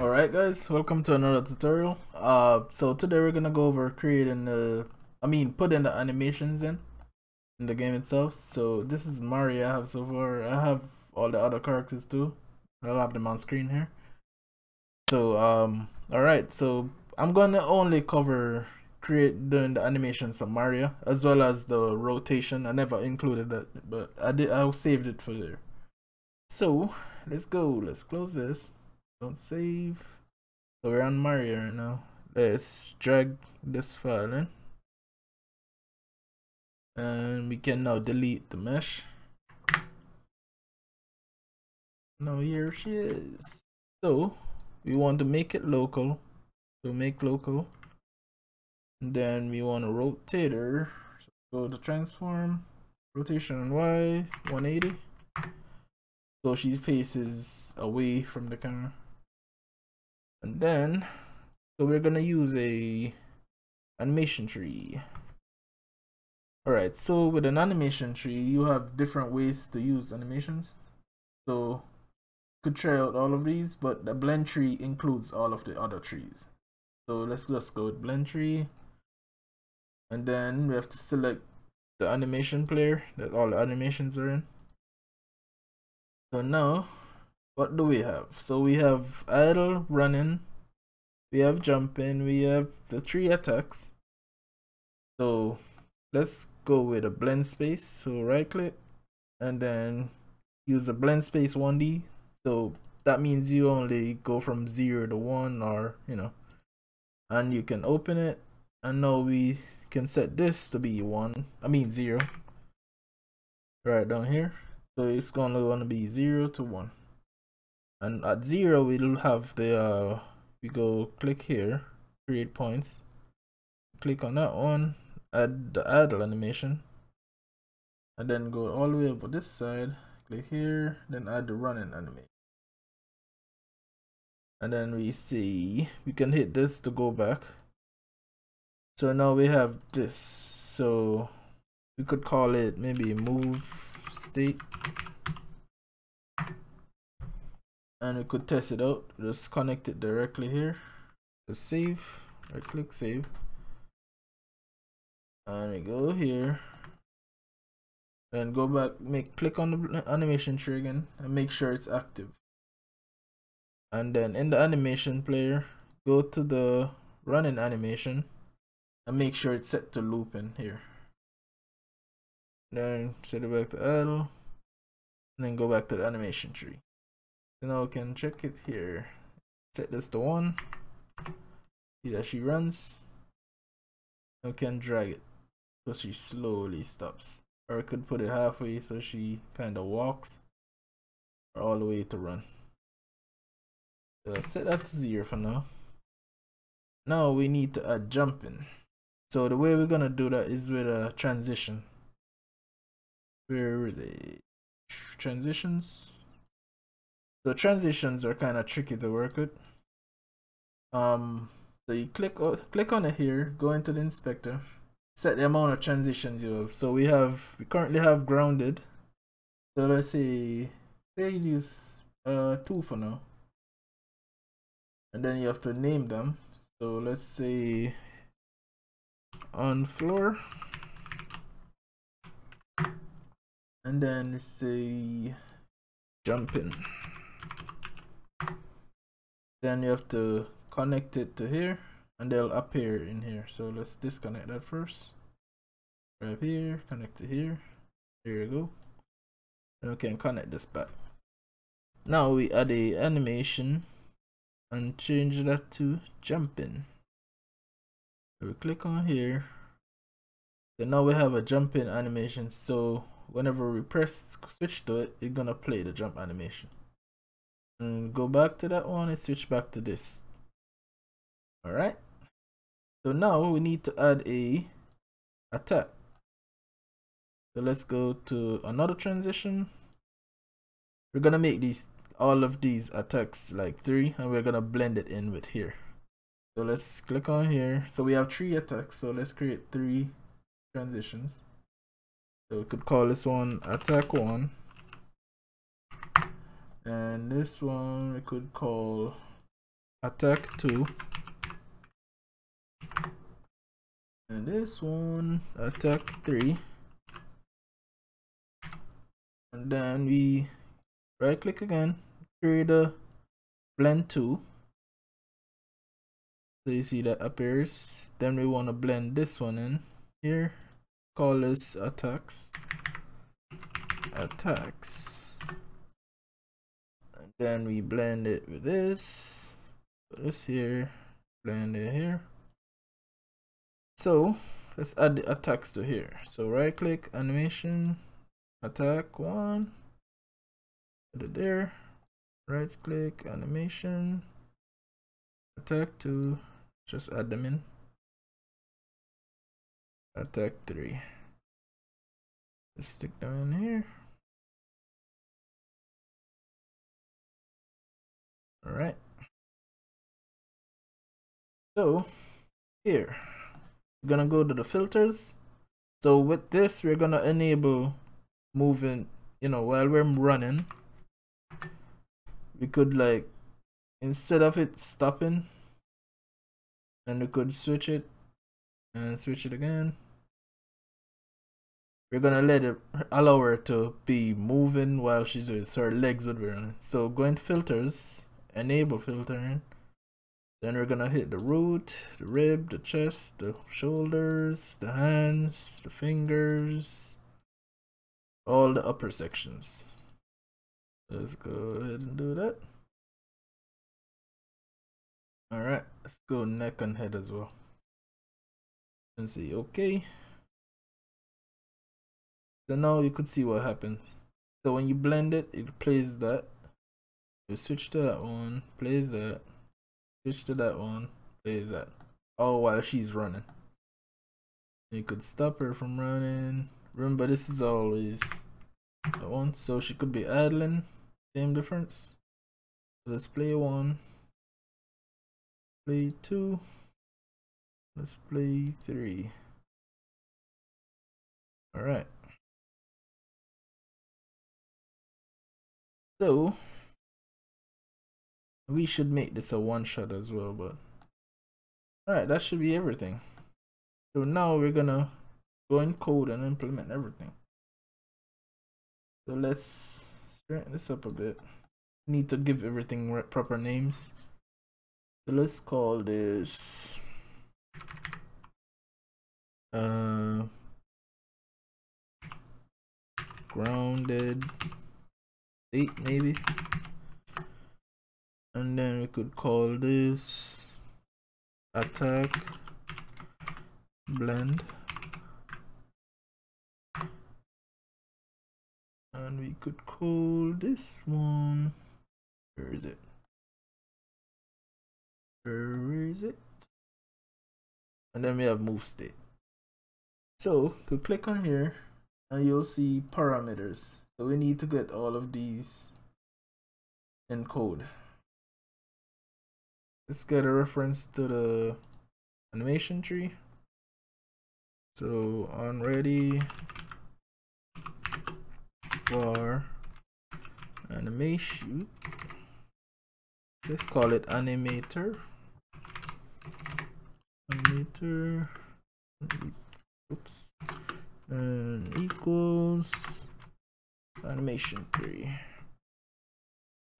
Alright guys, welcome to another tutorial. Uh, so today we're gonna go over creating the, I mean putting the animations in, in the game itself. So this is Mario I have so far, I have all the other characters too. I'll have them on screen here. So um, alright, so I'm gonna only cover create doing the animations of Mario as well as the rotation. I never included that, but I did, I saved it for there. So let's go, let's close this don't save. So we're on mario right now. Let's drag this file in. And we can now delete the mesh. Now here she is. So we want to make it local. So make local. And then we want to rotate her so go to transform. Rotation on y 180 so she faces away from the camera and then so we're gonna use a animation tree. All right so with an animation tree you have different ways to use animations. So could try out all of these but the blend tree includes all of the other trees. So let's just go with blend tree. And then we have to select the animation player that all the animations are in. So now what do we have? So we have idle running. We have jumping. We have the three attacks. So let's go with a blend space. So right click and then use the blend space 1d so that means you only go from 0 to 1 or you know. And you can open it. And now we can set this to be 1 i mean 0 right down here. So it's gonna want to be 0 to 1 and at zero we'll have the uh we go click here create points. Click on that one add the idle animation. And then go all the way over this side click here then add the running animation. And then we see we can hit this to go back. So now we have this. So we could call it maybe move state and we could test it out. Just connect it directly here. Save. Right click save. And we go here. And go back make click on the animation tree again and make sure it's active. And then in the animation player go to the running animation and make sure it's set to looping here. Then set it back to idle and then go back to the animation tree now can check it here. Set this to one. See that she runs. Now can drag it so she slowly stops. Or I could put it halfway so she kind of walks. Or all the way to run. So set that to zero for now. Now we need to add jumping. So the way we're gonna do that is with a transition. Where is it? Transitions the transitions are kind of tricky to work with. Um so you click click on it here go into the inspector set the amount of transitions you have. So we have we currently have grounded. So let's say say you use uh two for now. And then you have to name them. So let's say on floor. And then say jumping then you have to connect it to here and they'll appear in here. So let's disconnect that first. Right here connect it here. There you go. And we can connect this back. Now we add a animation and change that to jumping. So we click on here. So now we have a jumping animation. So whenever we press switch to it it's gonna play the jump animation and go back to that one and switch back to this. All right so now we need to add a attack. So let's go to another transition. We're gonna make these all of these attacks like three and we're gonna blend it in with here. So let's click on here. So we have three attacks so let's create three transitions. So we could call this one attack one and this one we could call attack 2 and this one attack 3 and then we right click again create a blend 2 so you see that appears. Then we want to blend this one in here. Call this attacks. Attacks then we blend it with this this here blend it here. So let's add the attacks to here. So right click animation attack one put it there. Right click animation attack two just add them in. Attack three. Just stick them in here all right. So here we're gonna go to the filters. So with this we're gonna enable moving you know while we're running we could like instead of it stopping and we could switch it and switch it again. We're gonna let it allow her to be moving while she's doing so her legs would be running. So going to filters enable filtering. Then we're gonna hit the root the rib the chest the shoulders the hands the fingers all the upper sections. Let's go ahead and do that. All right let's go neck and head as well. And see okay. So now you could see what happens. So when you blend it it plays that switch to that one. Plays that. Switch to that one. Plays that. All while she's running. You could stop her from running. Remember this is always the one. So she could be idling same difference. Let's play one. Play two. Let's play three. All right. So we should make this a one shot as well but all right that should be everything. So now we're gonna go in code and implement everything. So let's straighten this up a bit. Need to give everything proper names. So let's call this uh grounded eight maybe and then we could call this attack blend. And we could call this one where is it? Where is it? And then we have move state. So could click on here and you'll see parameters. So we need to get all of these in code let's get a reference to the animation tree. So on ready for animation. Let's call it animator. Animator. Oops. And equals animation tree.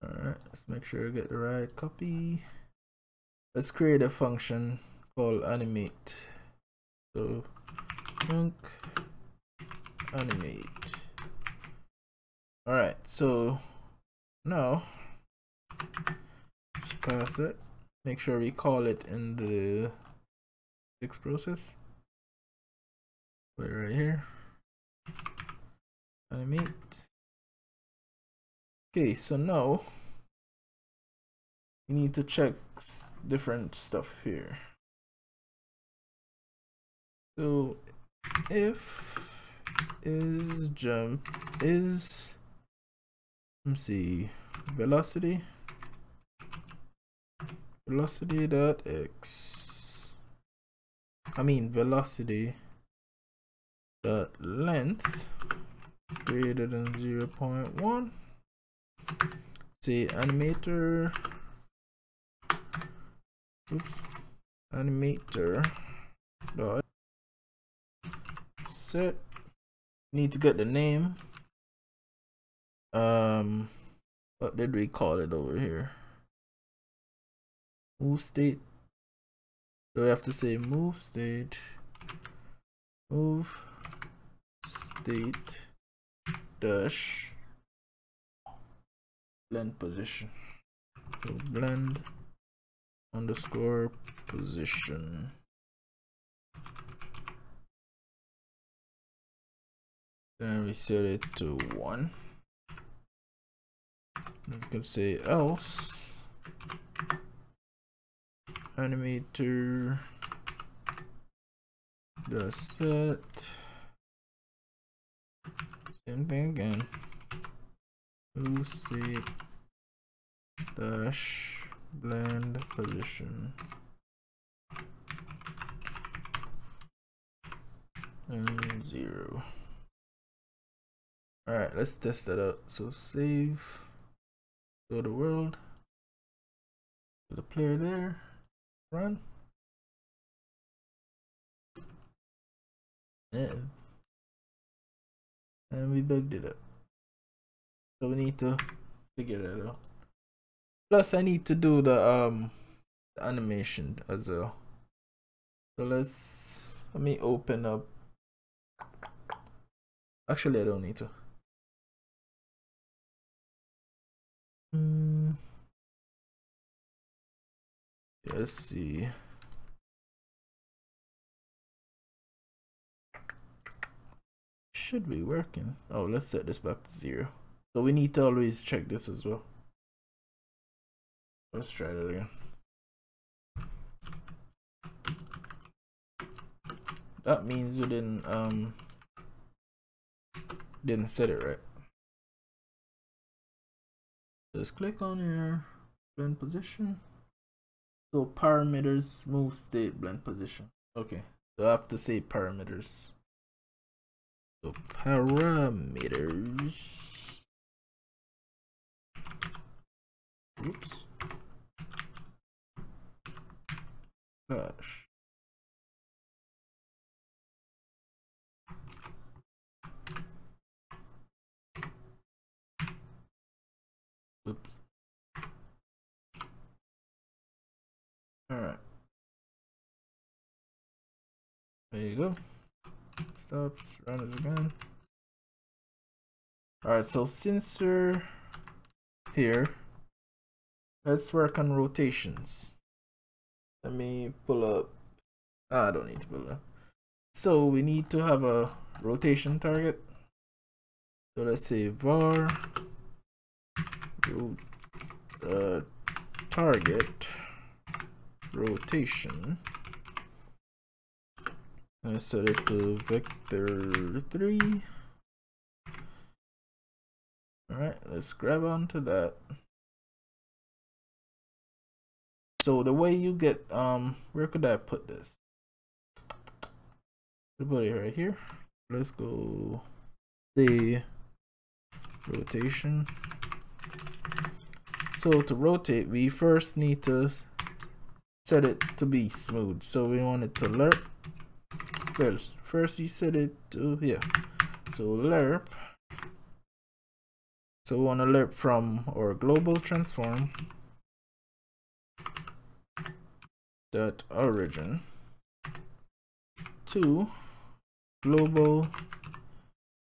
All right let's make sure I get the right copy let's create a function called animate. So chunk animate. All right so now pass it. Make sure we call it in the physics process. Put it right here. Animate. Okay so now we need to check different stuff here. So if is jump is let's see velocity velocity dot x i mean velocity dot length greater than 0 0.1 say animator oops. Animator. Dot. Set. Need to get the name. Um what did we call it over here? Move state. So we have to say move state? Move state dash blend position. So blend underscore position. Then we set it to one. You can say else. Animator. The set. Same thing again. State dash blend position. And zero. All right let's test that out. So save. Go to world. To the player there. Run. And and we bugged it up. So we need to figure that out plus i need to do the um animation as well so let's let me open up actually i don't need to Hmm. Let's see. Should be working. Oh, let's set this back to zero. So we need to always check this as well. Let's try that again. That means we didn't um didn't set it right. Just click on your blend position. So parameters move state blend position. Okay, so I have to say parameters. So parameters. Oops. Gosh. Oops. Alright. There you go. Stops, run this again. Alright, so we're here, let's work on rotations. Let me pull up. Ah, I don't need to pull up. So we need to have a rotation target. So let's say var uh, target rotation. I set it to vector 3. Alright, let's grab onto that. So the way you get, um, where could I put this? Put it right here. Let's go the rotation so to rotate, we first need to set it to be smooth. So we want it to lerp. Well, first we set it to here. So lerp. So we want to lerp from our global transform dot origin to global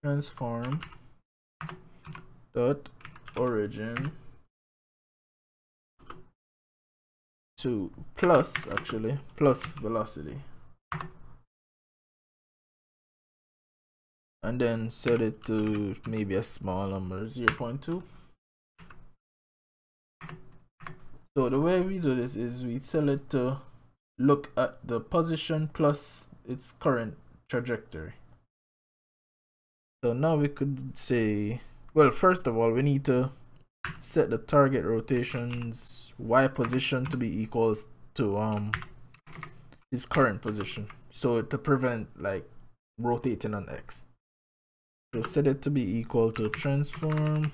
transform dot origin to plus actually plus velocity. And then set it to maybe a small number 0 0.2 so the way we do this is we tell it to look at the position plus its current trajectory. So now we could say well first of all we need to set the target rotations y position to be equals to um its current position. So to prevent like rotating on x. So set it to be equal to transform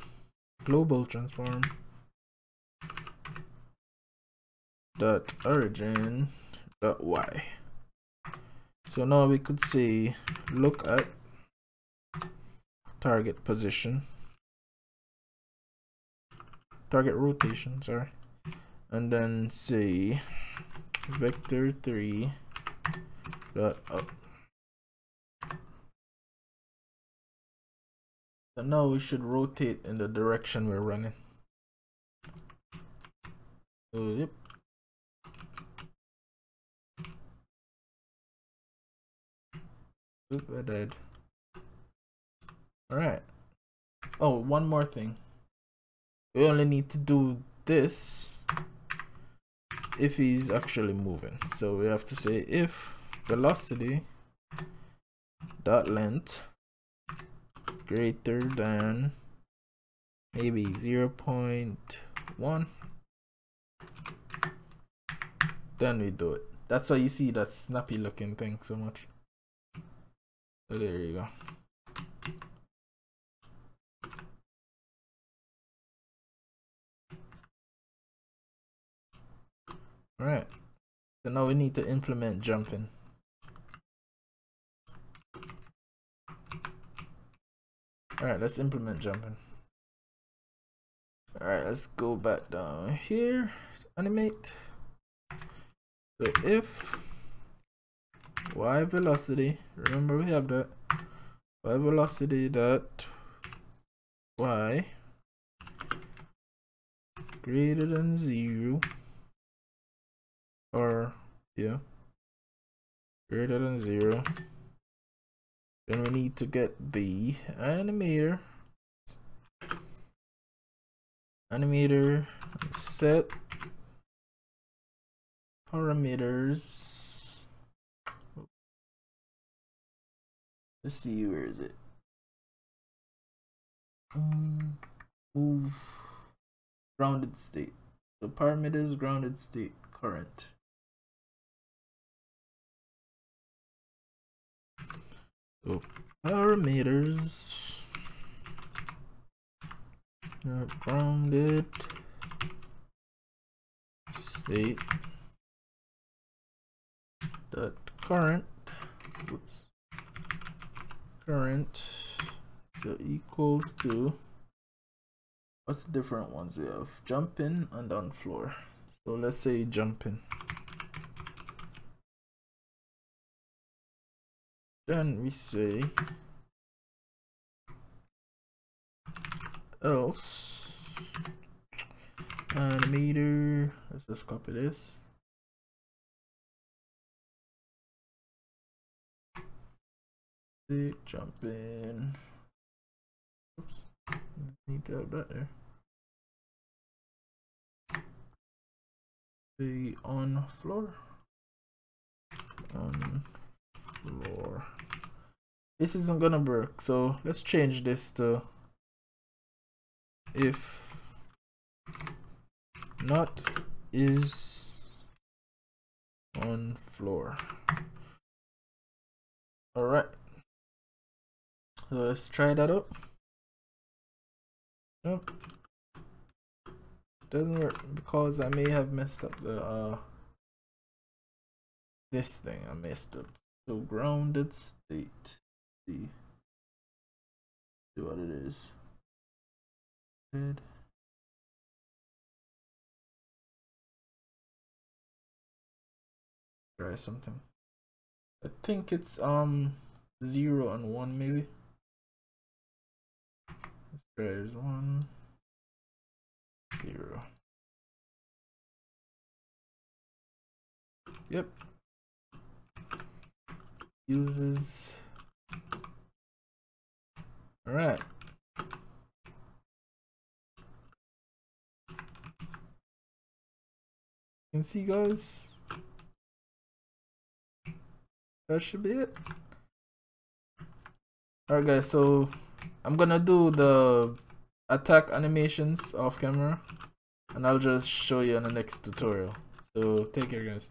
global transform dot origin dot y. So now we could say look at target position. Target rotation sorry. And then say vector 3 dot up. So now we should rotate in the direction we're running. Yep Oop, I died. Alright. Oh, one more thing. We only need to do this if he's actually moving. So we have to say if velocity dot length greater than maybe 0 0.1 then we do it that's why you see that snappy looking thing so much there you go Alright. So now we need to implement jumping. Alright, let's implement jumping. Alright, let's go back down here. Animate. So if y velocity, remember we have that. Y velocity dot y greater than zero? Or yeah. Greater than zero. Then we need to get the animator. Animator set parameters let's see where is it? Um, move. Grounded state. So parameters grounded state current. So parameters uh, grounded state dot current. Whoops current so equals to what's the different ones? We have jumping and on floor. So let's say jumping then we say else. And meter let's just copy this jump in oops. Need to have that there. The on floor. On floor. This isn't gonna work so let's change this to if not is on floor. All right let's try that out. Nope. Doesn't work because I may have messed up the uh this thing. I messed up so grounded state. See. See what it is. Good. try something. I think it's um zero and one maybe there's one zero yep uses all right. You can see guys. That should be it. Alright guys, so I'm gonna do the attack animations off camera and I'll just show you in the next tutorial. So take care guys.